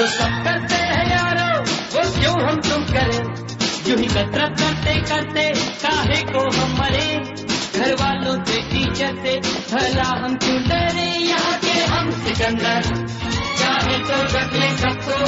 जो सब करते हैं यारो, वो क्यों हम तुम करें? जो ही कसरत करते करते, काहे को हम मरे? घर वालों से टीचर से भला हम क्यों डरे? यहाँ के हम सिकंदर, चाहे तो रख ले सबको।